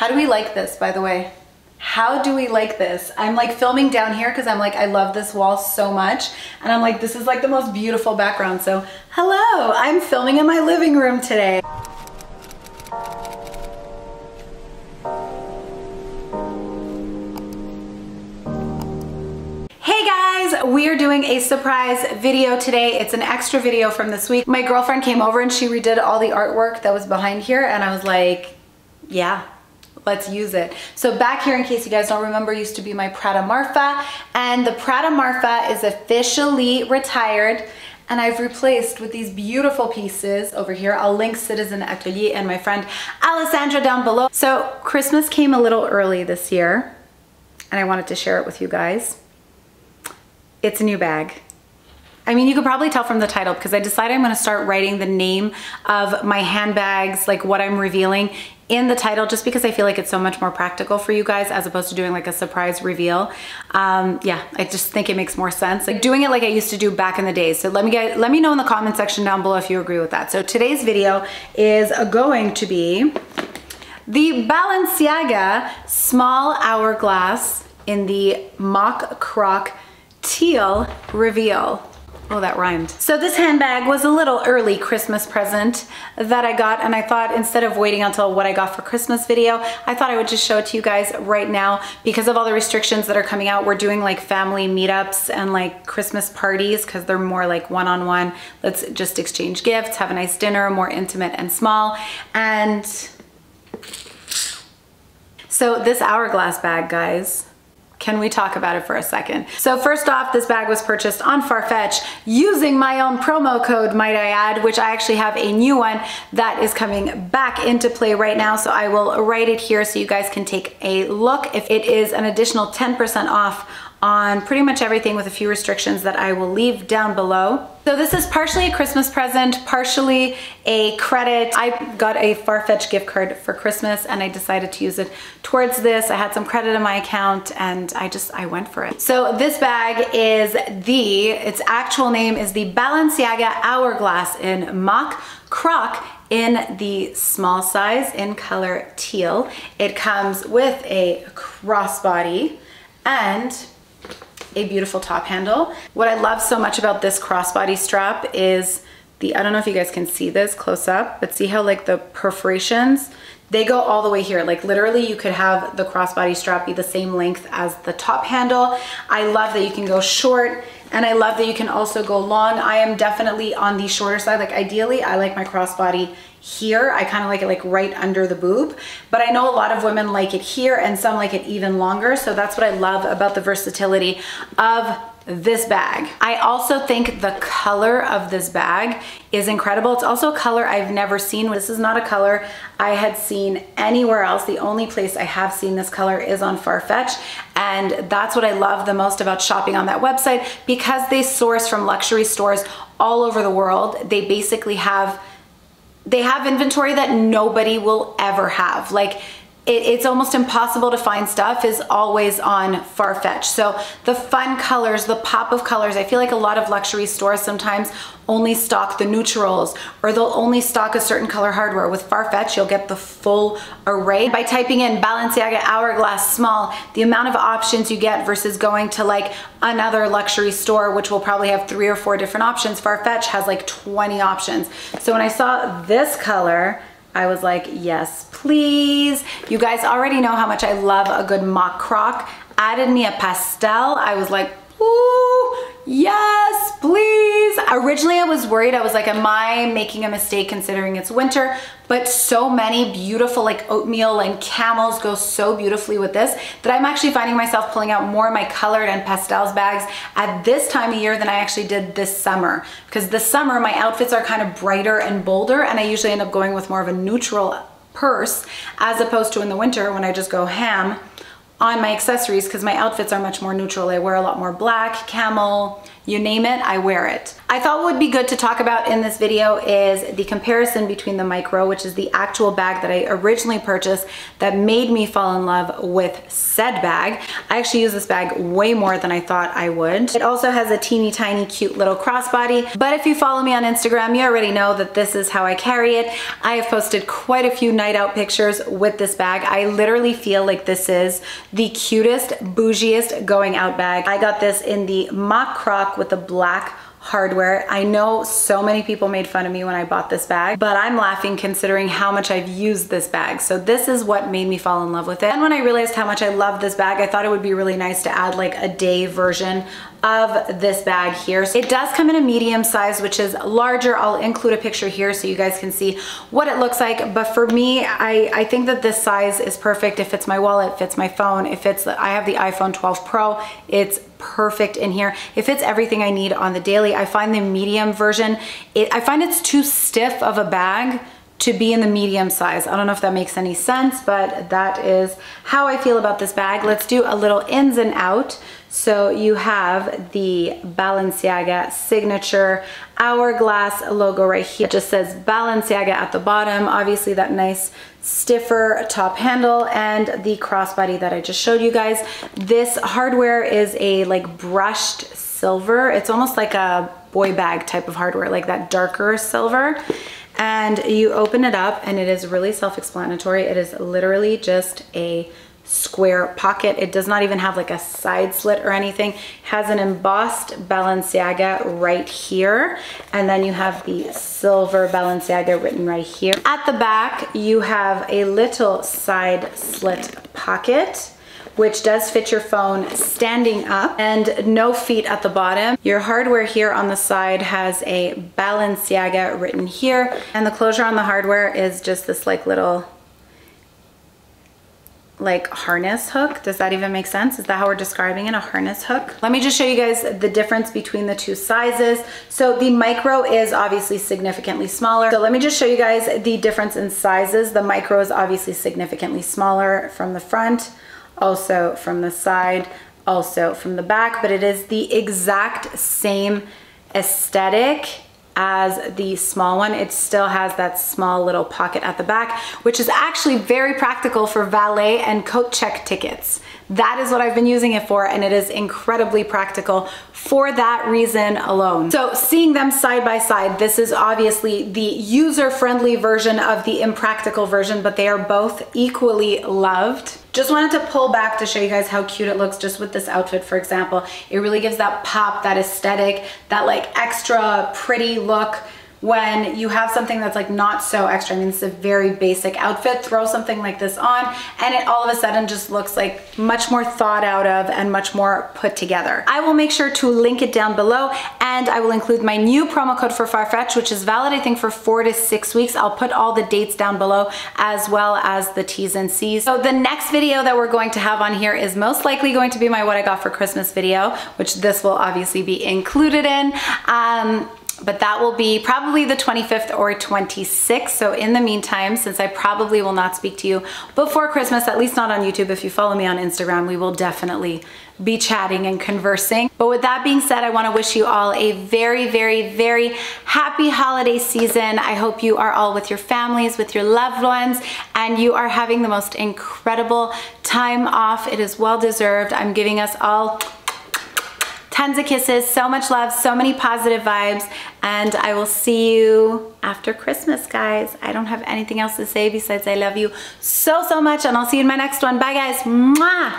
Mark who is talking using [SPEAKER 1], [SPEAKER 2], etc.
[SPEAKER 1] How do we like this, by the way? How do we like this? I'm like filming down here because I'm like, I love this wall so much. And I'm like, this is like the most beautiful background. So hello, I'm filming in my living room today. Hey guys, we are doing a surprise video today. It's an extra video from this week. My girlfriend came over and she redid all the artwork that was behind here and I was like, yeah, let's use it. So back here, in case you guys don't remember, used to be my Prada Marfa, and the Prada Marfa is officially retired and I've replaced with these beautiful pieces over here. I'll link Citizen Atelier and my friend Alessandra down below. So Christmas came a little early this year and I wanted to share it with you guys. It's a new bag. I mean, you could probably tell from the title because I decided I'm gonna start writing the name of my handbags, like what I'm revealing in the title, just because I feel like it's so much more practical for you guys as opposed to doing like a surprise reveal. Um, yeah, I just think it makes more sense. Like doing it like I used to do back in the days. So let me get, let me know in the comment section down below if you agree with that. So today's video is going to be the Balenciaga small hourglass in the mock croc teal reveal. Oh, that rhymed. So this handbag was a little early Christmas present that I got and I thought instead of waiting until what I got for Christmas video, I thought I would just show it to you guys right now because of all the restrictions that are coming out. We're doing like family meetups and like Christmas parties because they're more like one-on-one. -on -one. Let's just exchange gifts, have a nice dinner, more intimate and small. And so this hourglass bag, guys, can we talk about it for a second? So first off, this bag was purchased on Farfetch using my own promo code, might I add, which I actually have a new one that is coming back into play right now. So I will write it here so you guys can take a look. If it is an additional 10% off on pretty much everything with a few restrictions that I will leave down below. So this is partially a Christmas present, partially a credit. I got a Farfetch gift card for Christmas and I decided to use it towards this. I had some credit in my account and I just, I went for it. So this bag is the, its actual name is the Balenciaga Hourglass in Mock Croc in the small size in color teal. It comes with a crossbody and a beautiful top handle. What I love so much about this crossbody strap is the, I don't know if you guys can see this close up, but see how like the perforations, they go all the way here. Like literally you could have the crossbody strap be the same length as the top handle. I love that you can go short and I love that you can also go long. I am definitely on the shorter side. Like ideally, I like my crossbody here. I kind of like it like right under the boob, but I know a lot of women like it here and some like it even longer. So that's what I love about the versatility of this bag. I also think the color of this bag is incredible. It's also a color I've never seen. This is not a color I had seen anywhere else. The only place I have seen this color is on Farfetch. And that's what I love the most about shopping on that website because they source from luxury stores all over the world. They basically have they have inventory that nobody will ever have. Like it, it's almost impossible to find stuff is always on Farfetch. So the fun colors, the pop of colors, I feel like a lot of luxury stores sometimes only stock the neutrals or they'll only stock a certain color hardware. With Farfetch, you'll get the full array. By typing in Balenciaga Hourglass Small, the amount of options you get versus going to like another luxury store, which will probably have three or four different options, Farfetch has like 20 options. So when I saw this color, I was like, yes, please. You guys already know how much I love a good mock croc. Added me a pastel. I was like, ooh, yes, please. Originally I was worried, I was like, am I making a mistake considering it's winter? But so many beautiful like oatmeal and camels go so beautifully with this that I'm actually finding myself pulling out more of my colored and pastels bags at this time of year than I actually did this summer. Because this summer my outfits are kind of brighter and bolder and I usually end up going with more of a neutral purse as opposed to in the winter when I just go ham on my accessories because my outfits are much more neutral. I wear a lot more black, camel, You name it, I wear it. I thought would be good to talk about in this video is the comparison between the micro, which is the actual bag that I originally purchased that made me fall in love with said bag. I actually use this bag way more than I thought I would. It also has a teeny tiny cute little crossbody, but if you follow me on Instagram, you already know that this is how I carry it. I have posted quite a few night out pictures with this bag. I literally feel like this is the cutest, bougiest going out bag. I got this in the mock croc with the black hardware. I know so many people made fun of me when I bought this bag, but I'm laughing considering how much I've used this bag. So this is what made me fall in love with it. And when I realized how much I love this bag, I thought it would be really nice to add like a day version of this bag here. It does come in a medium size, which is larger. I'll include a picture here so you guys can see what it looks like. But for me, I, I think that this size is perfect. It fits my wallet, fits my phone. It fits, I have the iPhone 12 Pro. It's perfect in here. It fits everything I need on the daily. I find the medium version, it, I find it's too stiff of a bag to be in the medium size. I don't know if that makes any sense, but that is how I feel about this bag. Let's do a little ins and out. So you have the Balenciaga signature hourglass logo right here. It just says Balenciaga at the bottom. Obviously that nice stiffer top handle and the crossbody that I just showed you guys. This hardware is a like brushed silver. It's almost like a boy bag type of hardware, like that darker silver and you open it up and it is really self-explanatory. It is literally just a square pocket. It does not even have like a side slit or anything. It has an embossed Balenciaga right here. And then you have the silver Balenciaga written right here. At the back, you have a little side slit pocket which does fit your phone standing up and no feet at the bottom. Your hardware here on the side has a Balenciaga written here and the closure on the hardware is just this like little like harness hook. Does that even make sense? Is that how we're describing it, a harness hook? Let me just show you guys the difference between the two sizes. So the micro is obviously significantly smaller. So let me just show you guys the difference in sizes. The micro is obviously significantly smaller from the front also from the side, also from the back, but it is the exact same aesthetic as the small one. It still has that small little pocket at the back, which is actually very practical for valet and coat check tickets. That is what I've been using it for and it is incredibly practical for that reason alone. So seeing them side by side, this is obviously the user-friendly version of the impractical version, but they are both equally loved. Just wanted to pull back to show you guys how cute it looks just with this outfit, for example. It really gives that pop, that aesthetic, that like extra pretty look when you have something that's like not so extra. I mean, it's a very basic outfit. Throw something like this on and it all of a sudden just looks like much more thought out of and much more put together. I will make sure to link it down below and I will include my new promo code for Farfetch, which is valid, I think, for four to six weeks. I'll put all the dates down below as well as the T's and C's. So the next video that we're going to have on here is most likely going to be my what I got for Christmas video, which this will obviously be included in. Um, but that will be probably the 25th or 26th. So in the meantime, since I probably will not speak to you before Christmas, at least not on YouTube, if you follow me on Instagram, we will definitely be chatting and conversing. But with that being said, I wanna wish you all a very, very, very happy holiday season. I hope you are all with your families, with your loved ones, and you are having the most incredible time off. It is well deserved. I'm giving us all Tons of kisses, so much love, so many positive vibes, and I will see you after Christmas, guys. I don't have anything else to say besides I love you so, so much, and I'll see you in my next one. Bye, guys. Mwah!